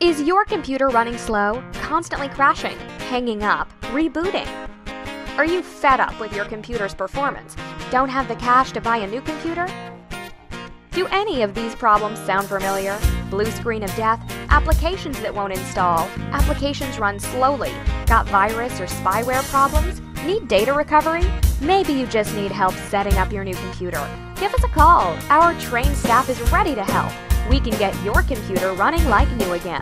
Is your computer running slow, constantly crashing, hanging up, rebooting? Are you fed up with your computer's performance? Don't have the cash to buy a new computer? Do any of these problems sound familiar? Blue screen of death, applications that won't install, applications run slowly, got virus or spyware problems, need data recovery? Maybe you just need help setting up your new computer. Give us a call. Our trained staff is ready to help. We can get your computer running like new again.